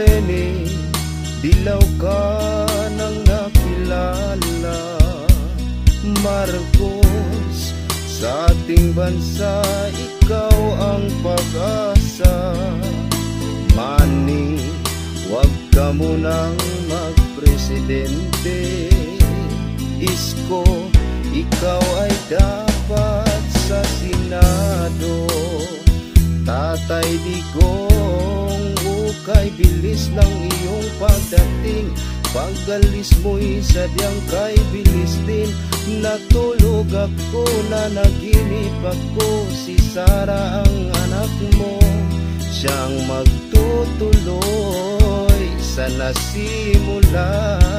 Lenny Dilaw ka nang nakilala. Marcos Sa ating bansa Ikaw ang pag-asa. Manny Huwag ka munang magpresidente. Isko Ikaw ay dapat sa Senado. Tatay Digong Ukay bilis ng iyong pagdating. Pagalis mo'y sadyang kay bilis din. Natulog ako na naginip ako. Si Sara ang anak mo. Siyang magtutuloy sa nasimulan mo